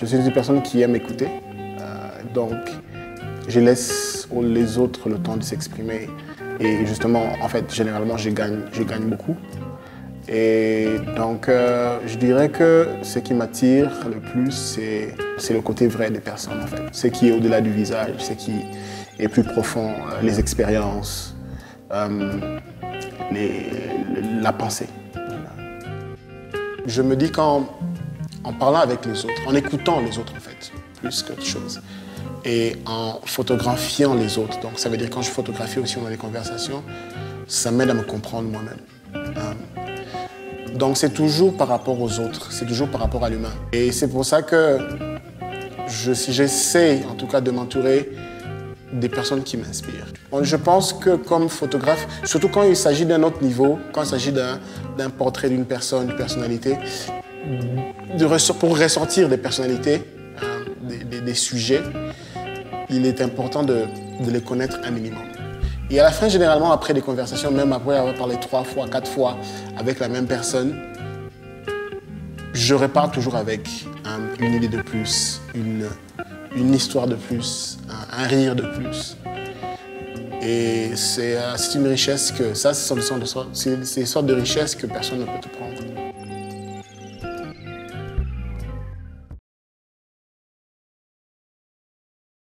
Je suis une personne qui aime écouter, donc je laisse les autres le temps de s'exprimer. Et justement, en fait, généralement, je gagne, beaucoup. Et donc, euh, je dirais que ce qui m'attire le plus, c'est le côté vrai des personnes, en fait. Ce qui est au-delà du visage, ce qui est plus profond, euh, les expériences, euh, la pensée. Je me dis qu'en en parlant avec les autres, en écoutant les autres, en fait, plus qu'autre chose, et en photographiant les autres, donc ça veut dire quand je photographie aussi dans les conversations, ça m'aide à me comprendre moi-même. Donc c'est toujours par rapport aux autres, c'est toujours par rapport à l'humain. Et c'est pour ça que j'essaie en tout cas de m'entourer des personnes qui m'inspirent. Je pense que comme photographe, surtout quand il s'agit d'un autre niveau, quand il s'agit d'un portrait d'une personne, d'une personnalité, pour ressortir des personnalités, hein, des, sujets, il est important de les connaître un minimum. Et à la fin, généralement, après des conversations, même après avoir parlé trois fois, quatre fois avec la même personne, je repars toujours avec une idée de plus, une, histoire de plus, un, rire de plus. Et c'est euh, une richesse que, ça, c'est une sorte de richesse que personne ne peut te prendre.